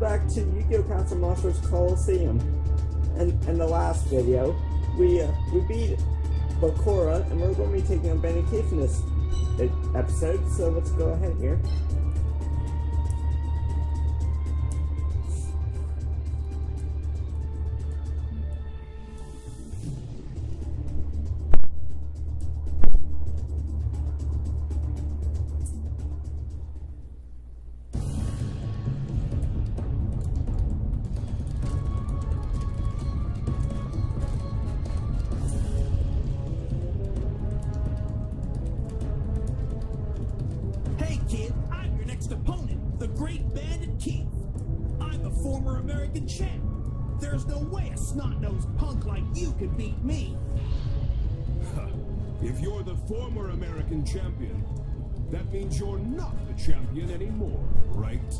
back to Yu-Gi-Oh! Capsule Monsters Coliseum. And in the last video, we uh, we beat Bakura, and we're going to be taking on Keith in this episode, so let's go ahead here. You could beat me. If you're the former American champion, that means you're not the champion anymore, right?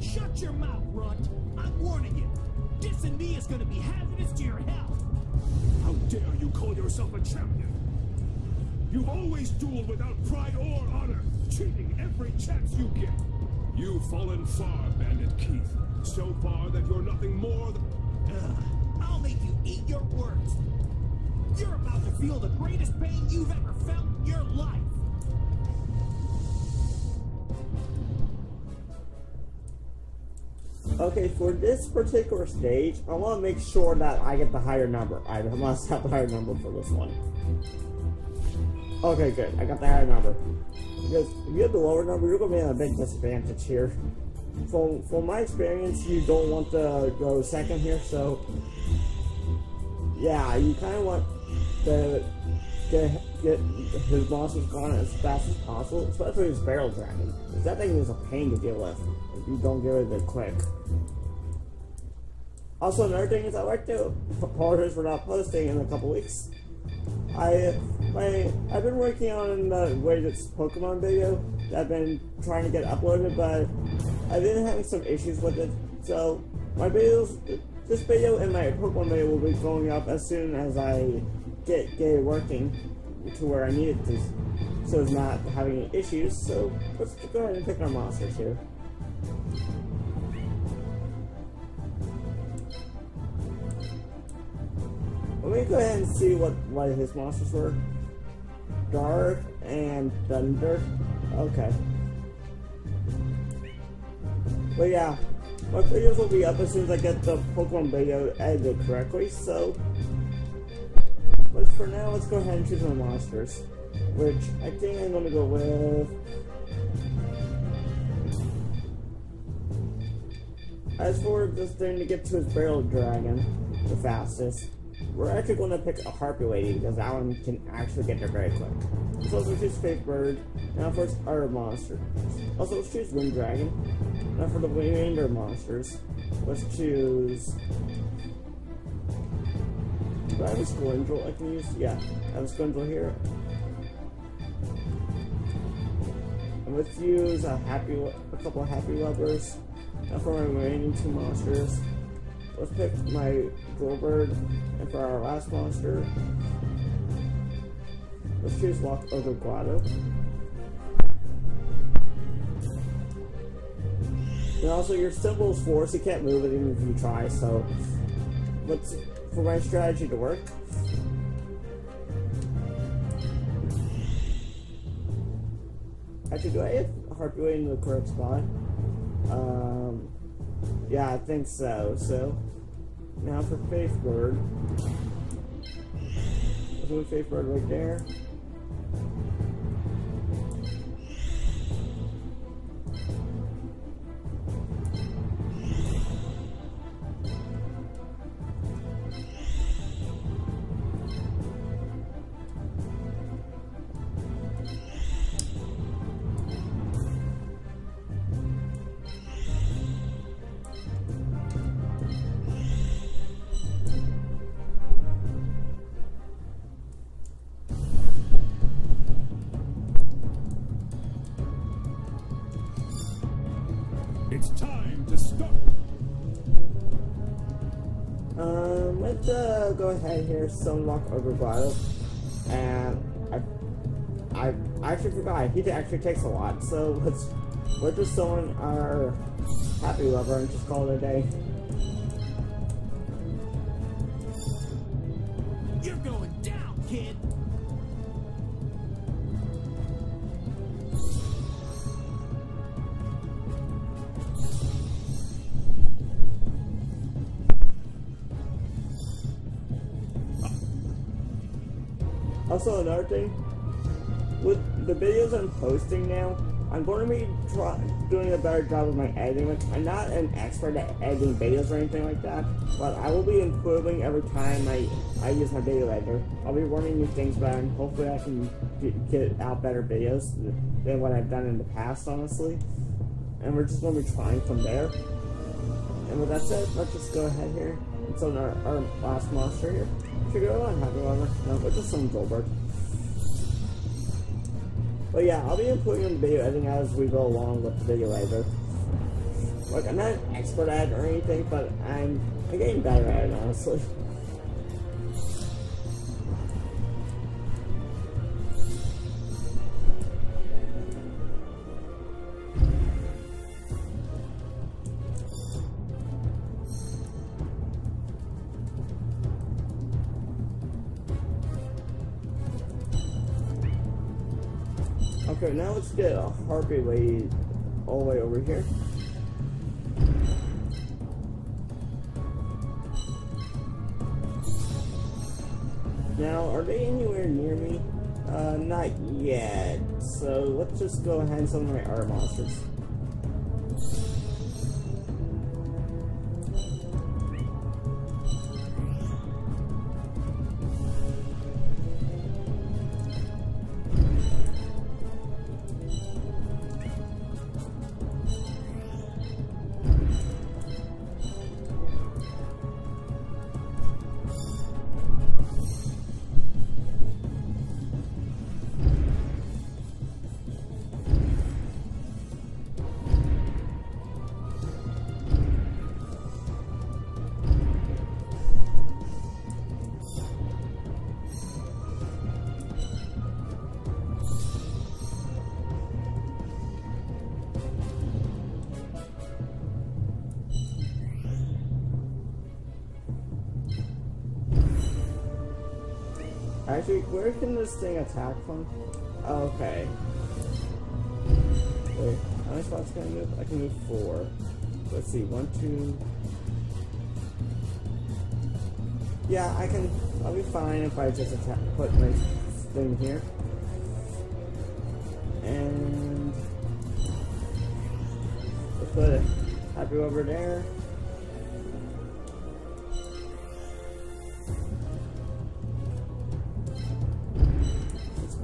Shut your mouth, runt. I'm warning you. Dissing me is gonna be hazardous to your health. How dare you call yourself a champion? You've always dueled without pride or honor, cheating every chance you get. You've fallen far, Bandit Keith. So far that you're nothing more than... Ugh, I'll make you eat your words. You're about to feel the greatest pain you've ever felt in your life. Okay, for this particular stage, I want to make sure that I get the higher number. I must have the higher number for this one. Okay, good. I got the higher number. Because if you have the lower number, you're going to be at a big disadvantage here. From, from my experience, you don't want to go second here, so... Yeah, you kind of want to get, get his monsters gone as fast as possible, especially his barrel dragon. that thing is a pain to deal with if you don't get rid of it quick. Also, another thing is I like to apologize for not posting in a couple weeks. I my I've been working on the latest Pokemon video that I've been trying to get uploaded, but I've been having some issues with it. So my videos, this video and my Pokemon video will be going up as soon as I get get working to where I need it to, so it's not having any issues. So let's go ahead and pick our monsters here. Let me go ahead and see what, what his monsters were. Dark and Thunder. Okay. But yeah, my videos will be up as soon as I get the Pokemon video edited correctly, so... But for now, let's go ahead and choose my monsters. Which, I think I'm gonna go with... As for this thing to get to his Barrel Dragon, the fastest, we're actually going to pick a Harpy Lady because that one can actually get there very quick. Let's choose Fake Bird. Now first our monster. Also let's choose Wind Dragon. Now for the remainder monsters, let's choose. Do I have a Squirrel I can use? Yeah, I have a Squirrel here. And let's use a happy, a couple of happy lovers. Now for my remaining two monsters, let's pick my Drillbird. And for our last monster, let's choose Rock Ogre Grotto. And also your symbol is force, you can't move it even if you try, so let's for my strategy to work. Actually, do I have Harpy in the correct spot? Um, yeah, I think so. So, now for Faith Bird. Let's move Faith Bird right there. Uh, go ahead here, Stonewalk over Grotto. And I, I, I actually forgot, he actually takes a lot, so let's we're just throwing our happy lover and just call it a day. Also, another thing, with the videos I'm posting now, I'm going to be doing a better job with my editing. I'm not an expert at editing videos or anything like that, but I will be improving every time I, I use my video editor. I'll be learning new things it, and hopefully I can get, get out better videos than what I've done in the past, honestly. And we're just going to be trying from there. And with that said, let's just go ahead here. It's on our, our last monster here. Should go on lover. No, but just some Goldberg. But yeah, I'll be including video editing as we go along with the video editor. Like, I'm not an expert at it or anything, but I'm, I'm getting better at it, honestly. Get a Harpy lady all the way over here. Now, are they anywhere near me? Uh, not yet. So let's just go ahead and summon my art monsters. Actually, where can this thing attack from? Okay. Wait, how many spots can I move? I can move four. Let's see, one, two. Yeah, I can. I'll be fine if I just attack, put my thing here. And let's put it happy over there.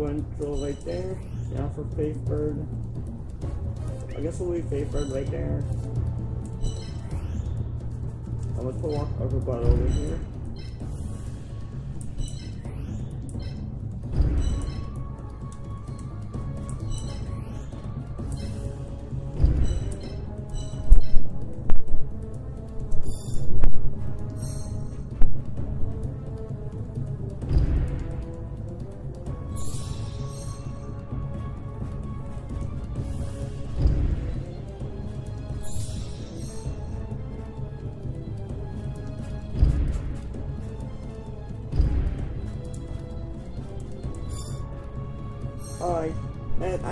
Let's go right there. Now for Faith Bird. I guess we'll leave Faith Bird right there. I'm gonna put Walk Upper Butt over here.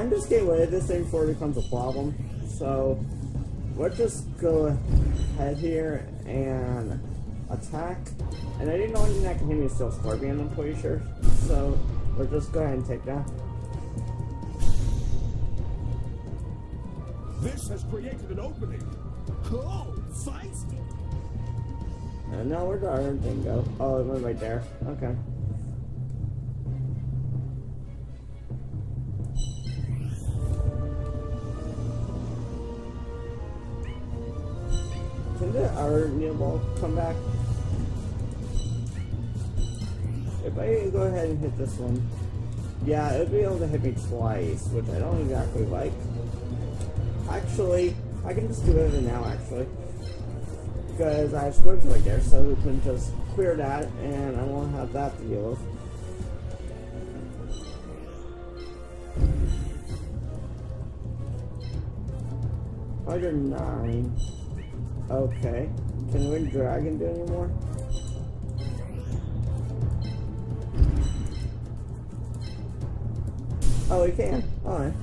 I'm just getting rid of this thing before it becomes a problem. So, let's just go ahead here and attack. And I didn't know anything that can hit me is Steel Scorpion, I'm pretty sure. So, let's just go ahead and take that. This has created an opening. Oh, feisty. Uh, and now where'd our iron thing go? Oh, it went right there. Okay. The iron needle ball come back? If I go ahead and hit this one, yeah, it'll be able to hit me twice, which I don't exactly like. Actually, I can just do it now, actually. Because I have squibs right there, so we can just clear that, and I won't have that to deal with. 109. Okay. Can Wind Dragon do any more? Oh, we can. Alright.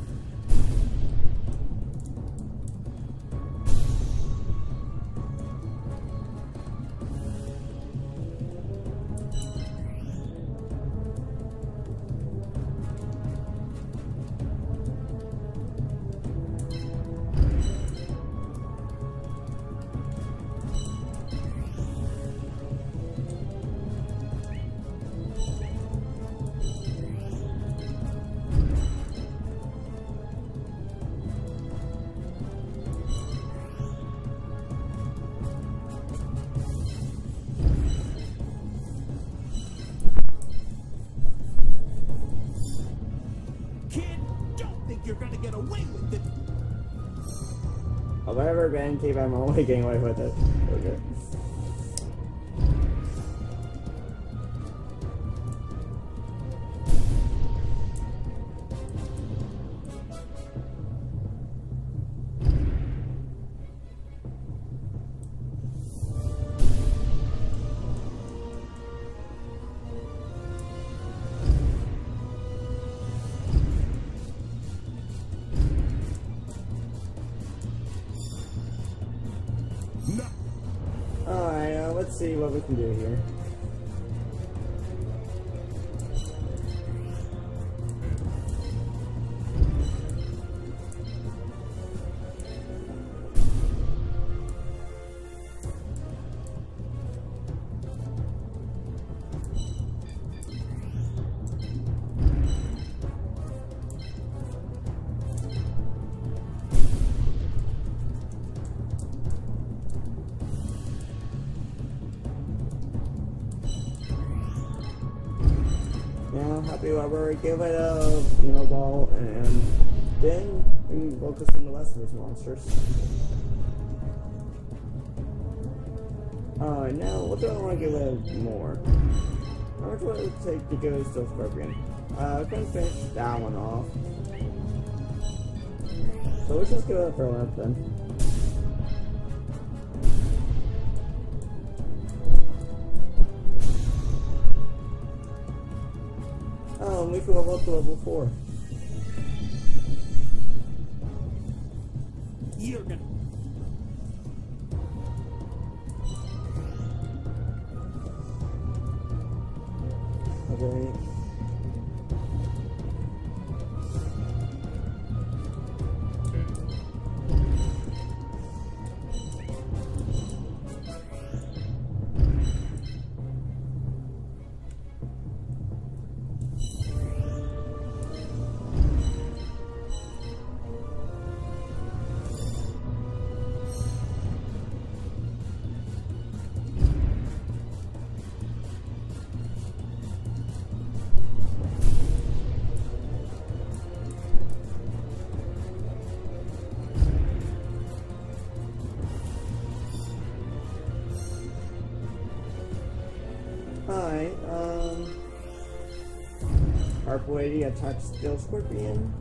Been keep I'm only getting away with it. See what we can do here. Rubber, give it a, you know, ball, and then we can focus on the rest of these monsters. Alright, now, what do I want to give it more? How much would it take to give it to Scorpion? Uh, I can finish that one off. So let's just give it a throw up then. And level up to level 4. You're gonna. Okay. Harp Lady attacks Steel Scorpion.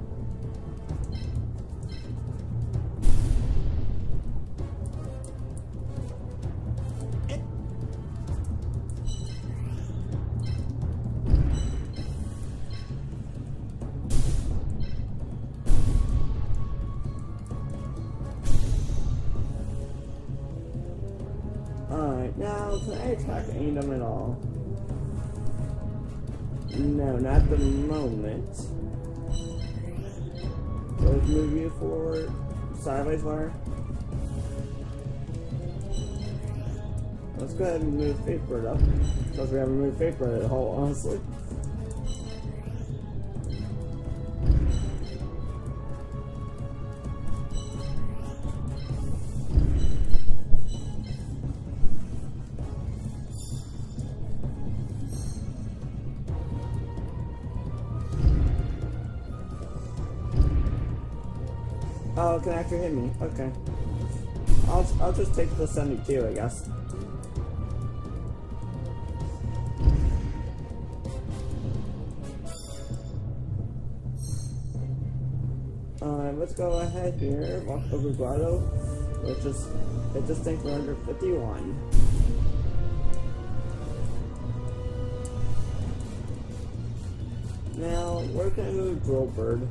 Alright, now can I attack of them at all? No, not the moment. Let's move you forward. Sideways wire. Let's go ahead and move Fatebird up. Because we haven't moved Fatebird at all, honestly. Oh, it can actually hit me. Okay. I'll, I'll just take the 72, I guess. Alright, let's go ahead here, Rock Ogre Grotto, which is, it just think we're under 51. Now, can I move Drillbird?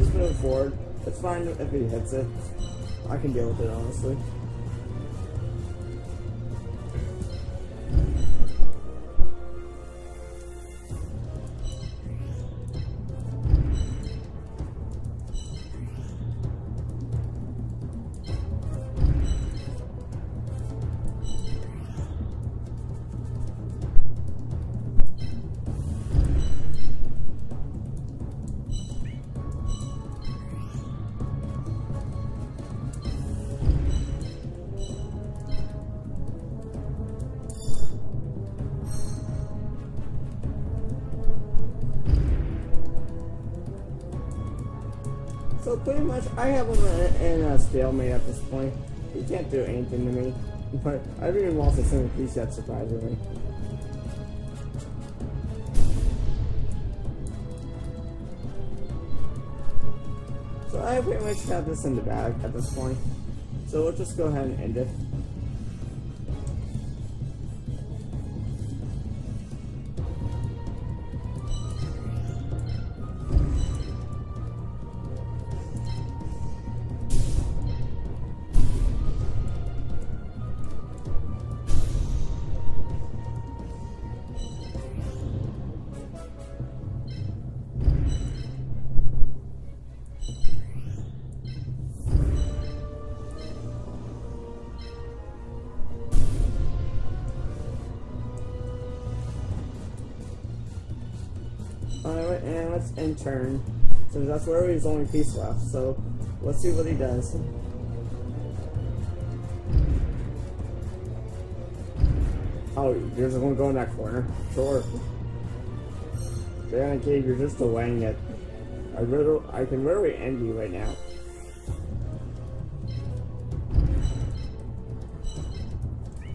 Just moving forward. It's fine if he hits it. I can deal with it, honestly. So pretty much, I have him in a stalemate at this point. He can't do anything to me. But I haven't even lost a single piece yet, surprisingly. So I pretty much have this in the bag at this point. So we'll just go ahead and end it. Turn. Since that's where his only piece left, so let's see what he does. Oh, you're just gonna go in that corner? Sure. Diana Cave, you're just delaying it. I really, I can literally end you right now.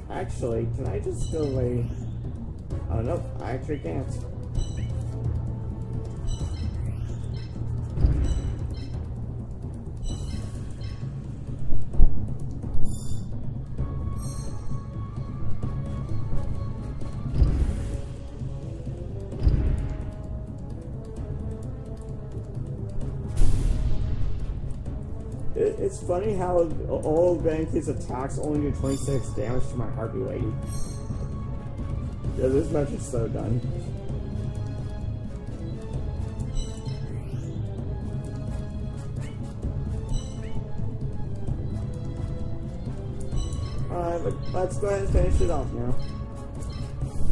Actually, can I just delay? Oh no, I actually can't. Funny how all of Banky's attacks only do 26 damage to my Harpy Lady. Yeah, this match is so done. Alright, let's go ahead and finish it off now.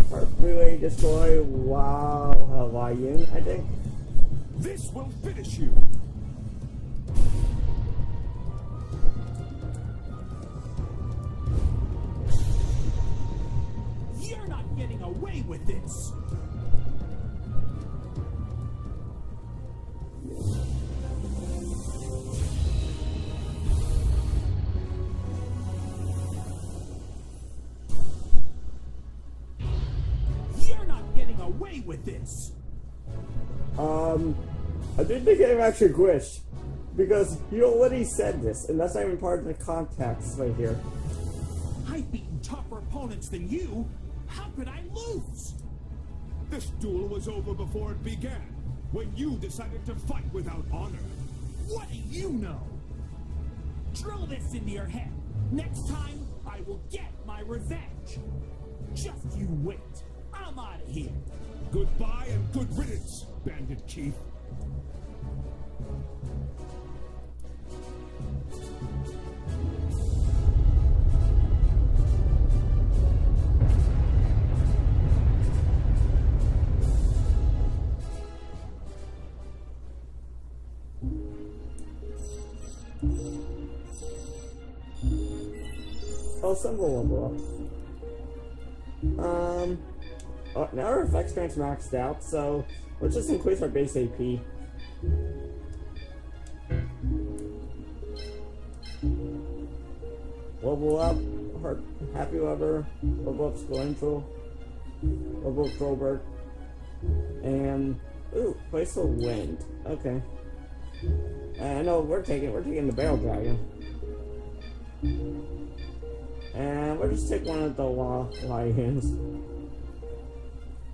Harpy Lady destroy Wow Hawaiian, I think. This will finish you. Away with this! Um, I do think I'm actually glitched. Because you already said this, and that's not even part of the context right here. I've beaten tougher opponents than you. How could I lose? This duel was over before it began, when you decided to fight without honor. What do you know? Drill this into your head. Next time, I will get my revenge. Just you wait. I'm out of here. Goodbye and good riddance, Bandit Keith. Oh, symbol level oh, now our effect strength's maxed out, so let's just increase our base AP. Level up, heart, happy lover, level up Splendral. Lobo Trollberg. And ooh, place of wind. Okay. Uh, and I know we're taking we're taking the barrel dragon. And we'll just take one of the lions.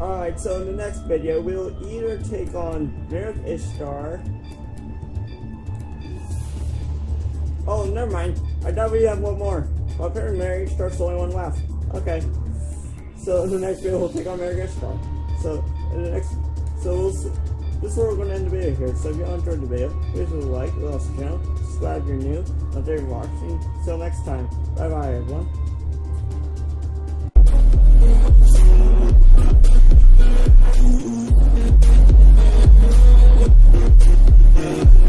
Alright, so in the next video, we'll either take on Marik Ishtar. Oh, never mind. I thought we have one more. Well, apparently Marik Ishtar's the only one left. Okay. So in the next video, we'll take on Marik Ishtar. So in the next, so we'll see. This is where we're going to end the video here. So if you enjoyed the video, please leave a like, like the channel, subscribe if you're new. Not there watching. Until next time. Bye bye, everyone. baby.